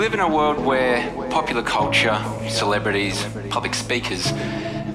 live in a world where popular culture, celebrities, public speakers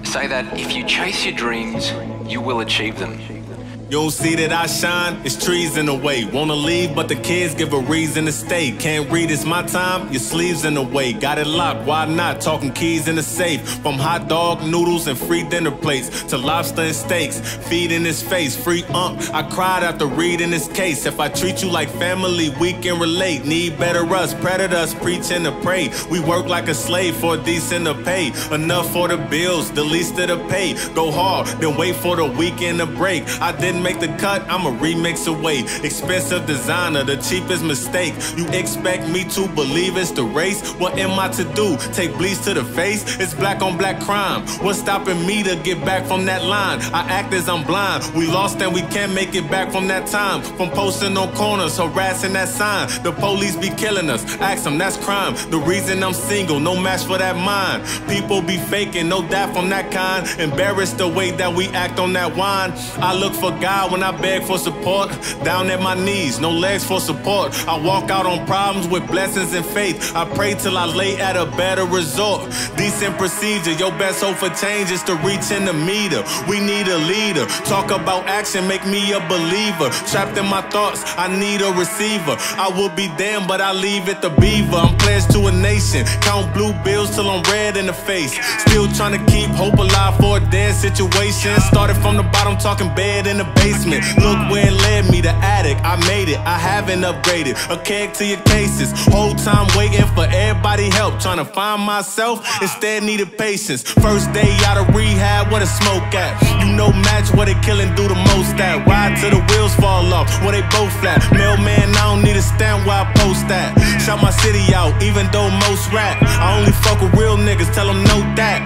say that if you chase your dreams, you will achieve them. You don't see that I shine? It's trees in the way. Wanna leave, but the kids give a reason to stay. Can't read, it's my time. Your sleeves in the way. Got it locked, why not? Talking keys in the safe. From hot dog, noodles, and free dinner plates to lobster and steaks. Feed in his face, free ump. I cried after reading his case. If I treat you like family, we can relate. Need better us, predators, preaching to pray. We work like a slave for decent to pay. Enough for the bills, the least of the pay. Go hard, then wait for the weekend to break. I didn't didn't make the cut, I'm a remix away. Expensive designer, the cheapest mistake. You expect me to believe it's the race? What am I to do? Take bleach to the face? It's black on black crime. What's stopping me to get back from that line? I act as I'm blind. We lost and we can't make it back from that time. From posting on corners, harassing that sign. The police be killing us. Ask them, that's crime. The reason I'm single, no match for that mind. People be faking, no doubt from that kind. Embarrassed the way that we act on that wine. I look for God when I beg for support. Down at my knees, no legs for support. I walk out on problems with blessings and faith. I pray till I lay at a better resort. Decent procedure, your best hope for change is to reach in the meter. We need a leader. Talk about action, make me a believer. Trapped in my thoughts, I need a receiver. I will be damned, but I leave it the beaver. I'm pledged to a nation. Count blue bills till I'm red in the face. Still trying to keep hope alive for a dead situation. Started from the bottom, talking bad in the basement. Look where it led me, the attic. I made it, I haven't upgraded. A keg to your cases. Whole time waiting for everybody help. Trying to find myself, instead needed patience. First day out of rehab, what a smoke at. You know, match what it killing do the most at. Ride till the wheels fall off, where they both flat. Mailman, I don't need a stamp where I post that. Shout my city out, even though most rap. I only fuck with real niggas, tell them no that.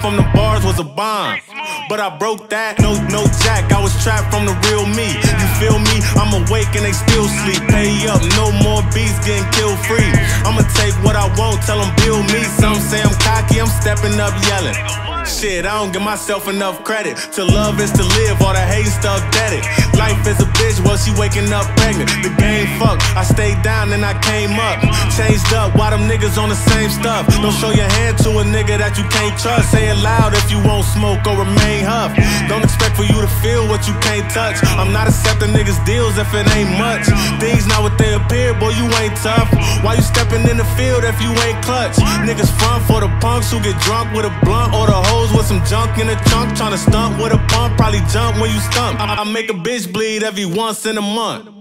From the bars was a bond. But I broke that no, no jack, I was trapped from the real me. You feel me? I'm awake and they still sleep. Pay up, no more beats getting killed free. I'ma take what I want, tell them build me. Some say I'm cocky, I'm stepping up yelling. Shit, I don't give myself enough credit. To love is to live, all the hate stuff dead it. Life is a bitch, well, she waking up pregnant. The game fucked, I stayed down and I came up. Changed up, why them niggas on the same stuff? Don't show your hand to a nigga that you can't trust. Say it loud if you won't smoke or remain huff. Don't expect for you to feel what you can't touch. I'm not accepting niggas' deals if it ain't much. Things not ain't tough. Why you stepping in the field if you ain't clutch? Niggas front for the punks who get drunk with a blunt or the hoe with some junk in the trunk, trying to stunt with a pump. Probably jump when you stump. I, I make a bitch bleed every once in a month.